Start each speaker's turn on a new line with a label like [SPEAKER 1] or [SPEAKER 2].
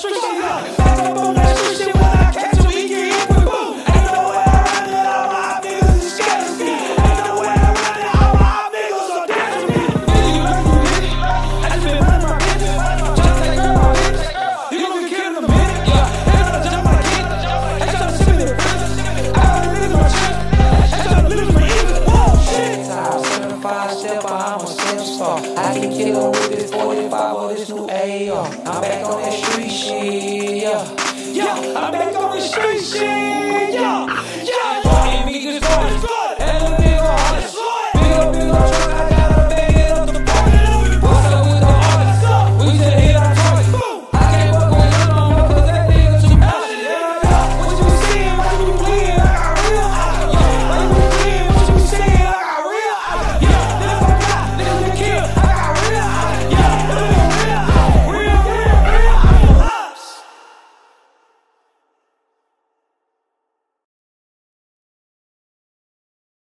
[SPEAKER 1] shit. up on that street shit when I catch him, he get hit with boom. Ain't no way around it, all my niggas is scared of me. Ain't no way around it, all my niggas are dead to me. Nigga, you. I just been running my get killed in a minute. Jump me to. I my tryna live in my. Whoa, shit.
[SPEAKER 2] Top certified stepper, I'm a I can kill with this 45 or this new AR. I'm back on that street shit, yeah.
[SPEAKER 1] Yeah, I'm back on the street shit.